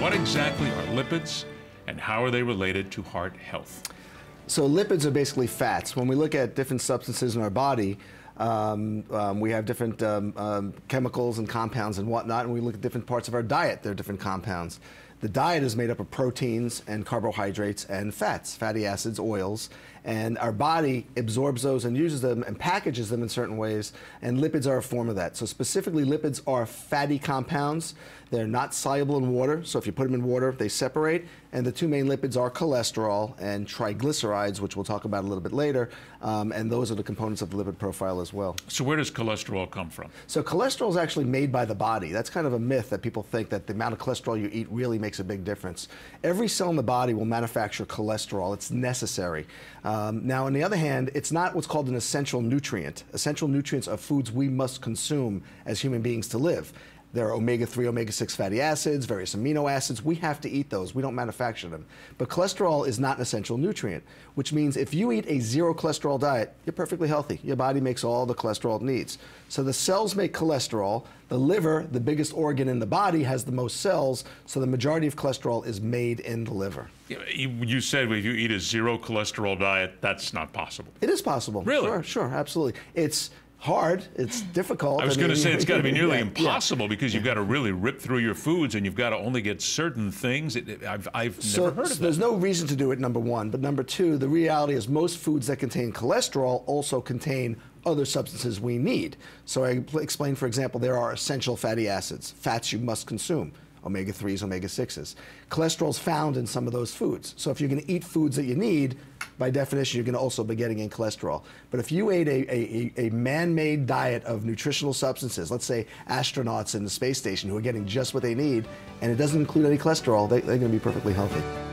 What exactly are lipids and how are they related to heart health? So lipids are basically fats. When we look at different substances in our body, um, um, we have different um, um, chemicals and compounds and whatnot, and we look at different parts of our diet. There are different compounds. The diet is made up of proteins and carbohydrates and fats, fatty acids, oils, and our body absorbs those and uses them and packages them in certain ways, and lipids are a form of that. So specifically, lipids are fatty compounds. They're not soluble in water, so if you put them in water, they separate, and the two main lipids are cholesterol and triglycerides, which we'll talk about a little bit later, um, and those are the components of the lipid profile as well. So where does cholesterol come from? So cholesterol is actually made by the body. That's kind of a myth that people think that the amount of cholesterol you eat really makes a big difference. Every cell in the body will manufacture cholesterol. It's necessary. Um, now, on the other hand, it's not what's called an essential nutrient. Essential nutrients are foods we must consume as human beings to live. There are omega-3, omega-6 fatty acids, various amino acids. We have to eat those. We don't manufacture them. But cholesterol is not an essential nutrient, which means if you eat a zero cholesterol diet, you're perfectly healthy. Your body makes all the cholesterol it needs. So the cells make cholesterol. The liver, the biggest organ in the body, has the most cells, so the majority of cholesterol is made in the liver. You said if you eat a zero cholesterol diet, that's not possible. It is possible. Really? Sure, sure, absolutely. It's hard. It's difficult. I was going to say it's got to be nearly yeah, impossible yeah. because you've got to really rip through your foods and you've got to only get certain things. It, I've, I've so, never heard of so that. There's no reason to do it, number one. But number two, the reality is most foods that contain cholesterol also contain other substances we need. So I explained, for example, there are essential fatty acids, fats you must consume omega 3s, omega 6s. Cholesterol is found in some of those foods. So if you're going to eat foods that you need, by definition, you're going to also be getting in cholesterol. But if you ate a, a, a man made diet of nutritional substances, let's say astronauts in the space station who are getting just what they need, and it doesn't include any cholesterol, they, they're going to be perfectly healthy.